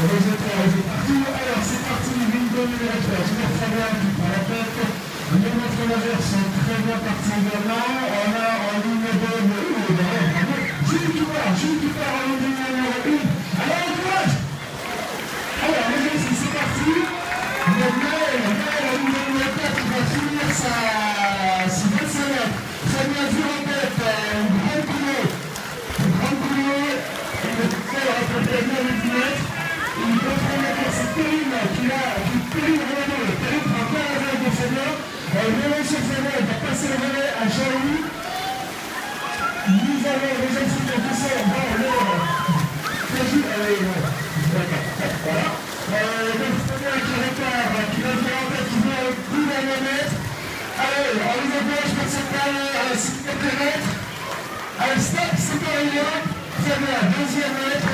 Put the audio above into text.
Alors, c'est parti, Windows numéro 3. Je vais la tête. Les notre nageurs sont très bien partis également. On a en ligne de Fabien, elle va passer le relais à Jean-Louis. Nous jeunes filles qui sont dans le. D'accord. Voilà. Donc Fabien qui repart, qui va faire en tête, qui au bout d'un mètre. Allez, on les encourage pour cette dernière 6 mètres. Allez, stop, c'est pas rien. Fabien, deuxième mètre.